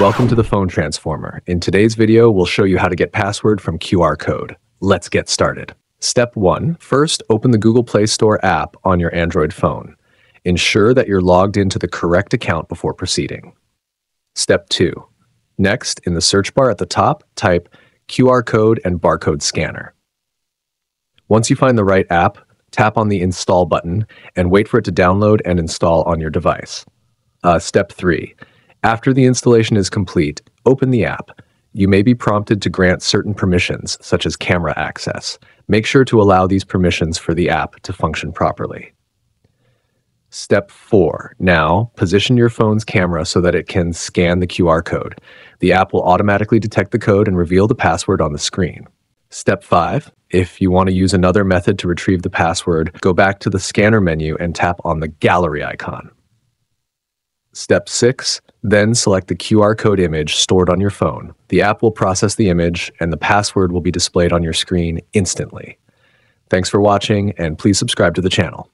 Welcome to the Phone Transformer. In today's video, we'll show you how to get password from QR code. Let's get started. Step 1. First, open the Google Play Store app on your Android phone. Ensure that you're logged into the correct account before proceeding. Step 2. Next, in the search bar at the top, type QR code and barcode scanner. Once you find the right app, tap on the Install button and wait for it to download and install on your device. Uh, step 3. After the installation is complete, open the app. You may be prompted to grant certain permissions, such as camera access. Make sure to allow these permissions for the app to function properly. Step 4. Now, position your phone's camera so that it can scan the QR code. The app will automatically detect the code and reveal the password on the screen. Step 5. If you want to use another method to retrieve the password, go back to the scanner menu and tap on the gallery icon. Step 6. Then select the QR code image stored on your phone. The app will process the image and the password will be displayed on your screen instantly. Thanks for watching and please subscribe to the channel.